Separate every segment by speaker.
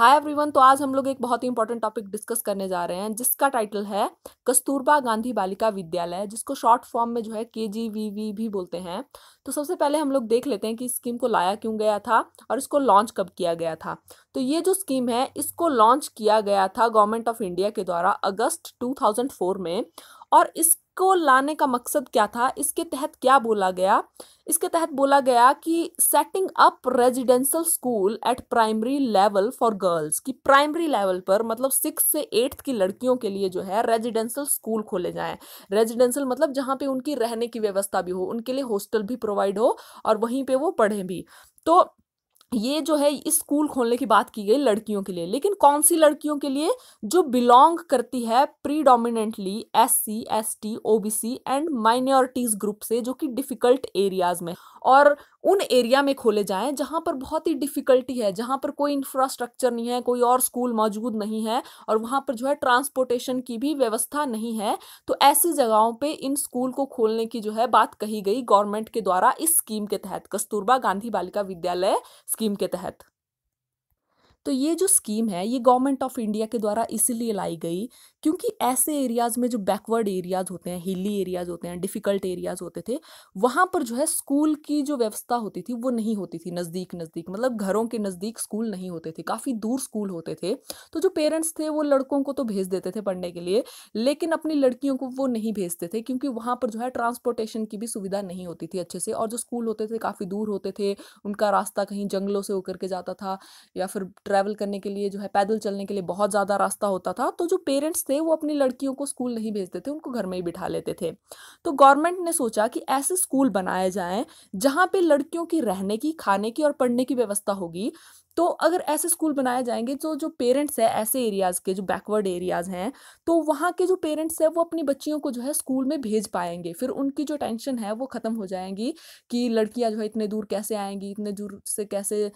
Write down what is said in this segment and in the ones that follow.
Speaker 1: Hi everyone तो आज हम लोग एक बहुत ही इंपॉर्टेंट टॉपिक डिस्कस करने जा रहे हैं, जिसका टाइटल है कस्तूरबा गांधी बालिका विद्यालय, जिसको शॉर्ट फॉर्म में जो है के जी वी वी भी बोलते हैं। तो सबसे पहले हम लोग देख लेते हैं कि स्कीम को लाया क्यों गया था और इसको लॉन्च कब किया गया था। तो ये जो स्कीम है, इसको लॉन्च किया गया था गवर्नमेंट ऑफ़ इंडिया के द्वारा अगस्त टू में और इस को लाने का मकसद क्या था? इसके तहत क्या बोला गया? इसके तहत बोला गया कि setting up residential school at primary level for girls कि प्राइमरी लेवल पर मतलब सिक्स से एट्थ की लड़कियों के लिए जो है रेजिडेंशियल स्कूल खोले जाएँ। रेजिडेंशियल मतलब जहाँ पे उनकी रहने की व्यवस्था भी हो, उनके लिए हॉस्टल भी प्रोवाइड हो और वहीं पे वो पढ़ें भी। तो ये जो है स्कूल खोलने की बात की गई लड़कियों के लिए। लेकिन कौन सी लड़कियों के लिए? जो बिलोंग करती है predominantly S C S T O B C and minorities group से, जो कि डिफ़िकल्ट एरियाज़ में। और उन एरिया में खोले जाएँ जहाँ पर बहुत ही डिफ़िकल्टी है, जहाँ पर कोई इंफ्रास्ट्रक्चर नहीं है, कोई और स्कूल मौजूद नहीं है और वहाँ पर जो है ट्रांसपोर्टेशन की भी व्यवस्था नहीं है तो ऐसी जगहों पे इन स्कूल को खोलने की जो है बात कही गई गवर्नमेंट के द्वारा इस स्कीम के तहत, कस्तूरबा गांधी बालिका विद्यालय स्कीम के तहत। तो ये जो स्कीम है, ये गवर्नमेंट ऑफ़ इंडिया के द्वारा इसीलिए लाई गई क्योंकि ऐसे एरियाज़ में जो बैकवर्ड एरियाज़ होते हैं, हिली एरियाज़ होते हैं, डिफ़िकल्ट एरियाज़ होते थे, वहाँ पर जो है स्कूल की जो व्यवस्था होती थी वो नहीं होती थी नज़दीक नज़दीक मतलब घरों के नज़दीक स्कूल नहीं होते थे, काफ़ी दूर स्कूल होते थे। तो जो पेरेंट्स थे वो लड़कों को तो भेज देते थे पढ़ने के लिए, लेकिन अपनी लड़कियों को वो नहीं भेजते थे क्योंकि वहाँ पर जो है ट्रांसपोर्टेशन की भी सुविधा नहीं होती थी अच्छे से और जो स्कूल होते थे काफ़ी दूर होते थे, उनका रास्ता कहीं जंगलों से होकर के जाता था या फिर ट्रैवल करने के लिए, जो है पैदल चलने के लिए बहुत ज़्यादा रास्ता होता था तो जो पेरेंट्स थे, वो अपनी लड़कियों को स्कूल नहीं भेजते थे, उनको घर में ही बिठा लेते थे। तो गवर्नमेंट ने सोचा कि ऐसे स्कूल बनाए जाएँ, जहाँ पर लड़कियों की रहने की, खाने की और पढ़ने की व्यवस्था होगी। तो अगर ऐसे स्कूल बनाए जाएँगे तो जो पेरेंट्स है, ऐसे एरियाज़ के, जो बैकवर्ड एरियाज़ हैं तो वहाँ के जो पेरेंट्स हैं, वो अपनी बच्चियों को जो है स्कूल में भेज पाएँगे। फिर उनकी जो टेंशन है, वो ख़त्म हो जाएँगी कि लड़कियाँ जो है इतने दूर कैसे आएँगी, इतने दूर से कैसे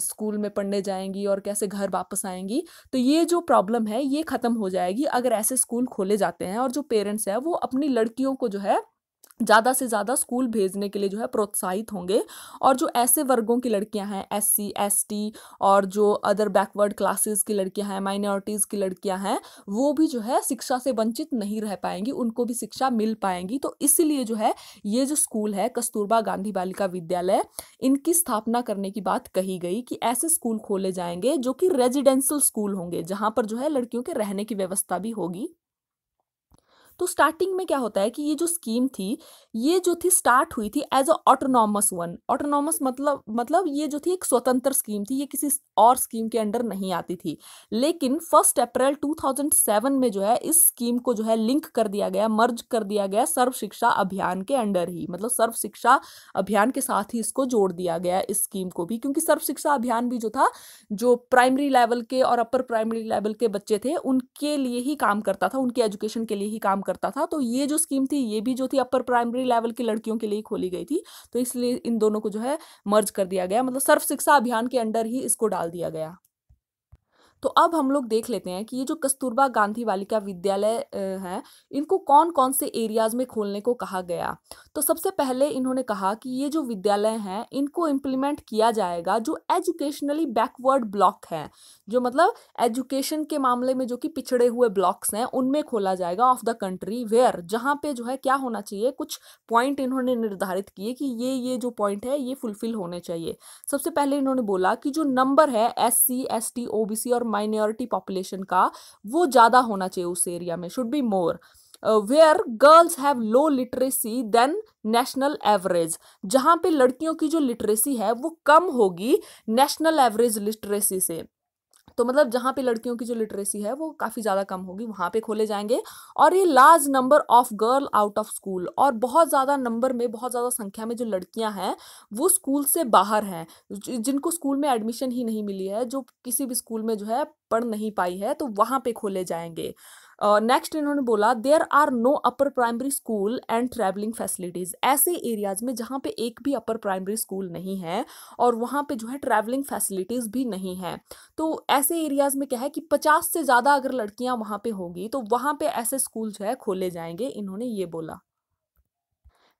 Speaker 1: स्कूल में पढ़ने जाएँगी और कैसे घर वापस आएँगी तो ये जो प्रॉब्लम है, ये ख़त्म हो जाएगी अगर ऐसे स्कूल खोले जाते हैं और जो पेरेंट्स हैं वो अपनी लड़कियों को जो है ज़्यादा से ज़्यादा स्कूल भेजने के लिए जो है प्रोत्साहित होंगे। और जो ऐसे वर्गों की लड़कियाँ हैं एस सी एस टी और जो अदर बैकवर्ड क्लासेस की लड़कियाँ हैं माइनॉरिटीज़ की लड़कियाँ हैं, वो भी जो है शिक्षा से वंचित नहीं रह पाएँगी, उनको भी शिक्षा मिल पाएँगी। तो इसीलिए जो है ये जो स्कूल है, कस्तूरबा गांधी बालिका विद्यालय, इनकी स्थापना करने की बात कही गई कि ऐसे स्कूल खोले जाएँगे जो कि रेजिडेंशल स्कूल होंगे, जहाँ पर जो है लड़कियों के रहने की व्यवस्था भी होगी। तो स्टार्टिंग में क्या होता है कि ये जो स्कीम थी, ये जो थी स्टार्ट हुई थी as a autonomous one autonomous मतलब मतलब ये जो थी एक स्वतंत्र स्कीम थी, ये किसी और स्कीम के अंडर नहीं आती थी। लेकिन फ़र्स्ट अप्रैल 2007 में जो है, इस स्कीम को जो है लिंक कर दिया गया मर्ज कर दिया गया सर्व शिक्षा अभियान के अंडर ही। मतलब सर्व शिक्षा अभियान के साथ ही इसको जोड़ दिया गया इस स्कीम को भी, क्योंकि सर्व शिक्षा अभियान भी जो था, जो प्राइमरी लेवल के और अपर प्राइमरी लेवल के बच्चे थे, उनके लिए ही काम करता था, उनके एजुकेशन के लिए ही काम करता था तो ये जो स्कीम थी, ये भी जो थी अपर प्राइमरी लेवल की लड़कियों के लिए खोली गई थी तो इसलिए इन दोनों को जो है मर्ज कर दिया गया मतलब सर्व शिक्षा अभियान के अंडर ही इसको डाल दिया गया। तो अब हम लोग देख लेते हैं कि ये जो कस्तूरबा गांधी बालिका विद्यालय है, इनको कौन कौन से एरियाज़ में खोलने को कहा गया? तो सबसे पहले इन्होंने कहा कि ये जो विद्यालय हैं, इनको इम्प्लीमेंट किया जाएगा जो एजुकेशनली बैकवर्ड ब्लॉक हैं, जो मतलब एजुकेशन के मामले में जो कि पिछड़े हुए ब्लॉक्स हैं, उनमें खोला जाएगा ऑफ़ द कंट्री वेयर जहाँ पे जो है क्या होना चाहिए, कुछ पॉइंट इन्होंने निर्धारित किए कि ये ये जो पॉइंट है, ये फुलफिल होने चाहिए। सबसे पहले इन्होंने बोला कि जो नंबर है S C S T O B C और माइनॉरिटी पॉपुलेशन का, वो ज़्यादा होना चाहिए उस एरिया में should be more where girls have low literacy than national average जहाँ पे लड़कियों की जो लिटरेसी है, वो कम होगी नेशनल एवरेज लिटरेसी से। तो मतलब जहाँ पे लड़कियों की जो लिटरेसी है, वो काफ़ी ज़्यादा कम होगी, वहाँ पे खोले जाएँगे। और ये large number of girl out of school और बहुत ज़्यादा नंबर में, बहुत ज़्यादा संख्या में जो लड़कियाँ हैं, वो स्कूल से बाहर हैं। जिनको स्कूल में एडमिशन ही नहीं मिली है, जो किसी भी स्कूल में जो है, पढ़ नहीं पाई है तो वहाँ पे खोले जाएँगे। नेक्स्ट uh, इन्होंने बोला there are no upper primary school and travelling facilities ऐसे एरियाज़ में जहाँ पे एक भी अपर प्राइमरी स्कूल नहीं है और वहाँ पे जो है ट्रैवलिंग फैसिलिटीज़ भी नहीं है। तो ऐसे एरियाज़ में क्या है कि पचास से ज़्यादा अगर लड़कियाँ वहाँ पे होगी तो वहाँ पे ऐसे स्कूल जो है खोले जाएँगे इन्होंने ये बोला।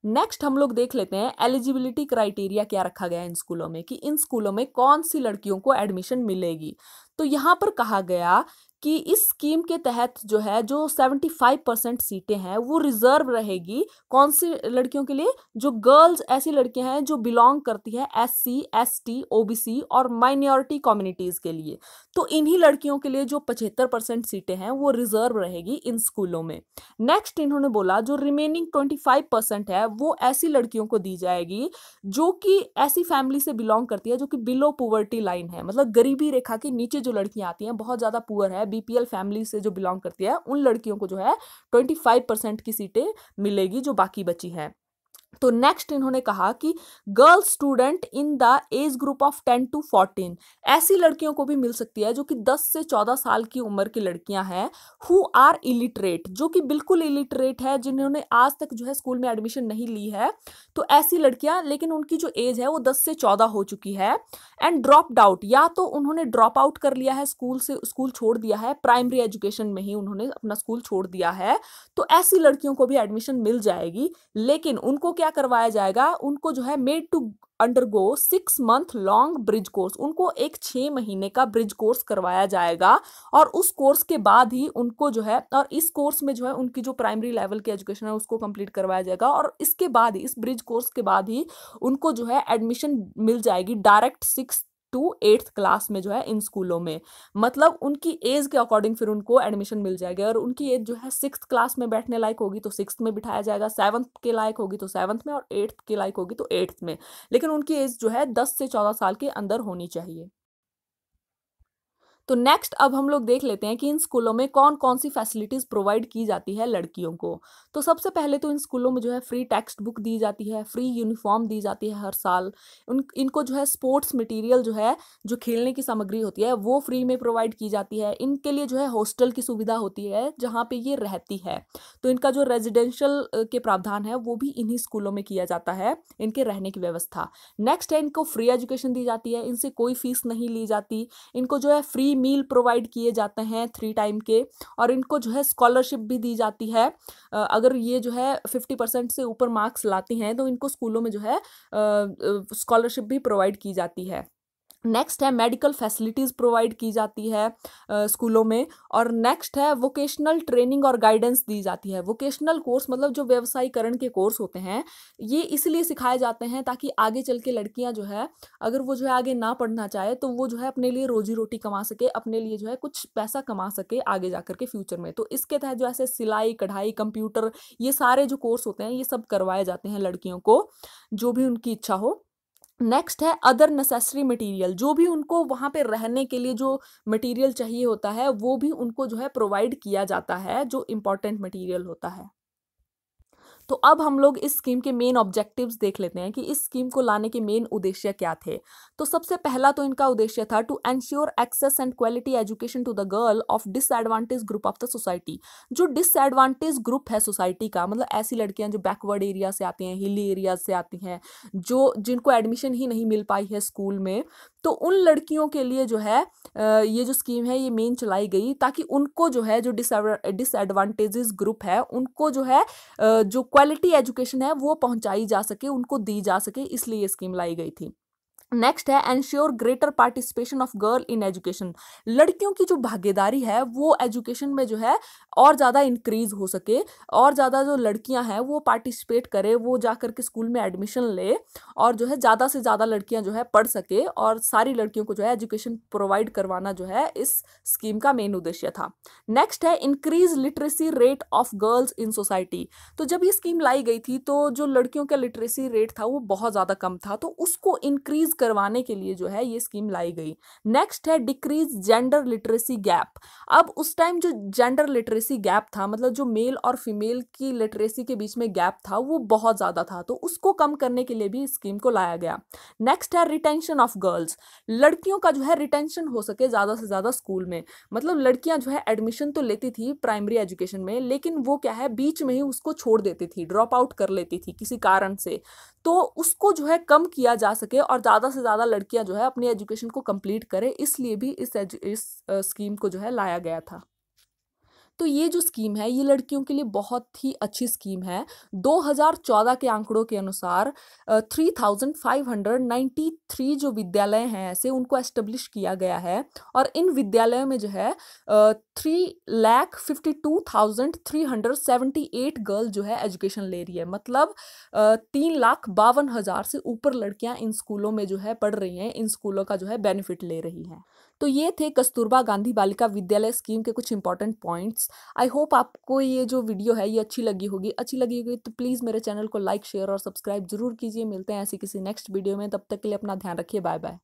Speaker 1: नेक्स्ट हम लोग देख लेते हैं एलिजिबिलिटी क्राइटेरिया क्या रखा गया है इन स्कूलों में कि इन स्कूलों में कौन सी लड़कियों को एडमिशन मिलेगी। तो यहाँ पर कहा गया कि इस स्कीम के तहत जो है, जो 75 परसेंट सीटें हैं, वो रिज़र्व रहेगी। कौन सी लड़कियों के लिए? जो गर्ल्स, ऐसी लड़कियाँ हैं जो बिलोंग करती है S C, S T, O B C और माइनॉरिटी कम्युनिटीज़ के लिए। तो इन्हीं लड़कियों के लिए जो पचहत्तर परसेंट सीटें हैं, वो रिज़र्व रहेगी इन स्कूलों में। नेक्स्ट इन्होंने बोला, जो रिमेनिंग ट्वेंटी फाइव परसेंट है, वो ऐसी लड़कियों को दी जाएगी जो कि ऐसी फैमिली से बिलोंग करती है, जो कि बिलो पुवर्टी लाइन है। मतलब गरीबी रेखा के नीचे जो लड़कियाँ आती हैं, बहुत ज़्यादा पुअर है बीपीएल फैमिली से जो बिलोंग करती है, उन लड़कियों को जो है ट्वेंटी फाइव परसेंट की सीटें मिलेगी जो बाकी बची हैं। तो नेक्स्ट इन्होंने कहा कि girl student in the age group of ten to fourteen ऐसी लड़कियों को भी मिल सकती है जो कि दस से चौदह साल की उम्र की लड़कियाँ हैं हु आर इलिटरेट जो कि बिल्कुल इलिटरेट है, जिन्होंने आज तक जो है स्कूल में एडमिशन नहीं ली है। तो ऐसी लड़कियाँ, लेकिन उनकी जो एज है वो दस से चौदह हो चुकी है। एंड ड्रॉप आउट या तो उन्होंने ड्रॉप आउट कर लिया है स्कूल से स्कूल छोड़ दिया है प्राइमरी एजुकेशन में ही उन्होंने अपना स्कूल छोड़ दिया है। तो ऐसी लड़कियों को भी एडमिशन मिल जाएगी, लेकिन उनको क्या करवाया जाएगा? उनको जो है made to undergo six month long bridge course उनको एक छः महीने का ब्रिज कोर्स करवाया जाएगा और उस कोर्स के बाद ही उनको जो है और इस कोर्स में जो है उनकी जो प्राइमरी लेवल की एजुकेशन है उसको कंप्लीट करवाया जाएगा और इसके बाद ही, इस ब्रिज कोर्स के बाद ही उनको जो है एडमिशन मिल जाएगी direct six to eighth class में जो है इन स्कूलों में। मतलब उनकी एज के अकॉर्डिंग फिर उनको एडमिशन मिल जाएगी और उनकी एज जो है सिक्स क्लास में बैठने लायक होगी तो सिक्स में बिठाया जाएगा सेवन्थ के लायक होगी तो सेवन्थ में और एट्थ के लायक होगी तो एट्थ में। लेकिन उनकी एज जो है दस से चौदह साल के अंदर होनी चाहिए। तो नेक्स्ट अब हम लोग देख लेते हैं कि इन स्कूलों में कौन कौन सी फैसिलिटीज़ प्रोवाइड की जाती है लड़कियों को। तो सबसे पहले तो इन स्कूलों में जो है फ्री टेक्स्ट बुक दी जाती है फ्री यूनिफॉर्म दी जाती है हर साल। उन, इनको जो है स्पोर्ट्स मटेरियल जो है, जो खेलने की सामग्री होती है, वो फ्री में प्रोवाइड की जाती है। इनके लिए जो है हॉस्टल की सुविधा होती है, जहाँ पर ये रहती है। तो इनका जो रेजिडेंशियल के प्रावधान है, वो भी इन्हीं स्कूलों में किया जाता है, इनके रहने की व्यवस्था। नेक्स्ट है, इनको फ्री एजुकेशन दी जाती है, इनसे कोई फ़ीस नहीं ली जाती। इनको जो है फ्री मील प्रोवाइड किए जाते हैं थ्री टाइम के और इनको जो है स्कॉलरशिप भी दी जाती है। अगर ये जो है फिफ्टी परसेंट से ऊपर मार्क्स लाती हैं तो इनको स्कूलों में जो है स्कॉलरशिप भी प्रोवाइड की जाती है। नेक्स्ट है मेडिकल फैसिलिटीज़ प्रोवाइड की जाती है स्कूलों में और नेक्स्ट है वोकेशनल ट्रेनिंग और गाइडेंस दी जाती है। वोकेशनल कोर्स मतलब जो व्यवसायीकरण के कोर्स होते हैं, ये इसलिए सिखाए जाते हैं ताकि आगे चल के लड़कियाँ जो है, अगर वो जो है आगे ना पढ़ना चाहे तो वो जो है अपने लिए रोजी रोटी कमा सके, अपने लिए जो है कुछ पैसा कमा सके आगे जा के फ्यूचर में। तो इसके तहत जो ऐसे सिलाई, कढ़ाई कंप्यूटर ये सारे जो कोर्स होते हैं, ये सब करवाए जाते हैं लड़कियों को, जो भी उनकी इच्छा हो। नेक्स्ट है अदर नेसेसरी मटेरियल जो भी उनको वहाँ पे रहने के लिए जो मटेरियल चाहिए होता है, वो भी उनको जो है प्रोवाइड किया जाता है, जो इम्पोर्टेंट मटेरियल होता है। तो अब हम लोग इस स्कीम के मेन ऑब्जेक्टिव्स देख लेते हैं कि इस स्कीम को लाने के मेन उद्देश्य क्या थे। तो सबसे पहला तो इनका उद्देश्य था to ensure access and quality education to the girl of disadvantage group of the society जो डिसएडवांटेज ग्रुप है सोसाइटी का मतलब ऐसी लड़कियाँ जो बैकवर्ड एरिया से आती हैं हिली एरिया से आती हैं, जो जिनको एडमिशन ही नहीं मिल पाई है स्कूल में तो उन लड़कियों के लिए जो है ये जो स्कीम है, ये मेन चलाई गई ताकि उनको जो है, जो डिसएडवांटेजेस ग्रुप है, उनको जो है जो क्वालिटी एजुकेशन है, वो पहुंचाई जा सके, उनको दी जा सके, इसलिए स्कीम लाई गई थी। नेक्स्ट है ensure greater participation of girl in education लड़कियों की जो भागीदारी है, वो एजुकेशन में जो है, और ज़्यादा इंक्रीज हो सके, और ज़्यादा जो लड़कियाँ हैं, वो पार्टिसिपेट करे, वो जा कर के स्कूल में एडमिशन ले, और जो है, ज़्यादा से ज़्यादा लड़कियाँ जो है, पढ़ सके, और सारी लड़कियों को जो है एजुकेशन प्रोवाइड करवाना जो है, इस स्कीम का मेन उद्देश्य था। नेक्स्ट है increase literacy rate of girls in society तो जब ये स्कीम लाई गई थी तो जो लड़कियों का लिटरेसी रेट था, वो बहुत ज़्यादा कम था तो उसको इंक्रीज करवाने के लिए जो है ये स्कीम लाई गई। नेक्स्ट है डिक्रीज जेंडर लिटरेसी गैप अब उस टाइम जो जेंडर लिटरेसी गैप था मतलब जो मेल और फीमेल की लिटरेसी के बीच में गैप था, वो बहुत ज़्यादा था तो उसको कम करने के लिए भी इस स्कीम को लाया गया। नेक्स्ट है रिटेंशन ऑफ़ गर्ल्स लड़कियों का जो है रिटेंशन हो सके ज़्यादा से ज़्यादा स्कूल में। मतलब लड़कियाँ जो है एडमिशन तो लेती थी प्राइमरी एजुकेशन में, लेकिन वो क्या है, बीच में ही उसको छोड़ देती थी ड्रॉप आउट कर लेती थी किसी कारण से। तो उसको जो है कम किया जा सके और ज़्यादा से ज़्यादा लड़कियाँ जो है अपनी एजुकेशन को कंप्लीट करें, इसलिए भी इस इस स्कीम को जो है लाया गया था। तो ये जो स्कीम है, ये लड़कियों के लिए बहुत ही अच्छी स्कीम है। 2014 के आंकड़ों के अनुसार three thousand five hundred ninety three जो विद्यालय हैं ऐसे, उनको एस्टेब्लिश किया गया है और इन विद्यालयों में जो है three lakh fifty two thousand three hundred seventy eight girl जो है एजुकेशन ले रही है। मतलब तीन लाख बावन हज़ार से ऊपर लड़कियाँ इन स्कूलों में जो है पढ़ रही हैं, इन स्कूलों का जो है बेनिफिट ले रही हैं। तो ये थे कस्तूरबा गांधी बालिका विद्यालय स्कीम के कुछ इंपॉर्टेंट पॉइंट्स आई होप आपको ये जो वीडियो है, ये अच्छी लगी होगी। अच्छी लगी होगी तो प्लीज़ मेरे चैनल को लाइक शेयर और सब्सक्राइब ज़रूर कीजिए। मिलते हैं ऐसी किसी नेक्स्ट वीडियो में। तब तक के लिए अपना ध्यान रखिए। Bye bye